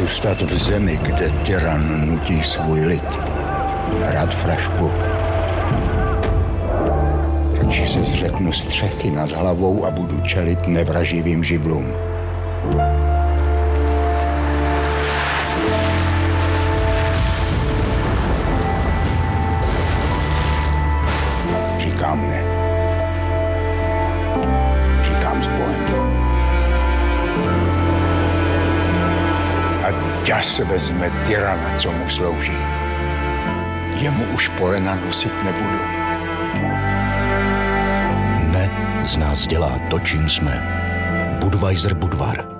Zůstat v zemi, kde tyran nutí svůj lid. Hrát frašku. Radši se zřeknu střechy nad hlavou a budu čelit nevraživým živlům. Říkám ne. Říkám s ďa se vezme tyrana, co mu slouží. Jemu už polena nosit nebudu. Ne z nás dělá to, čím jsme. Budweiser Budvar.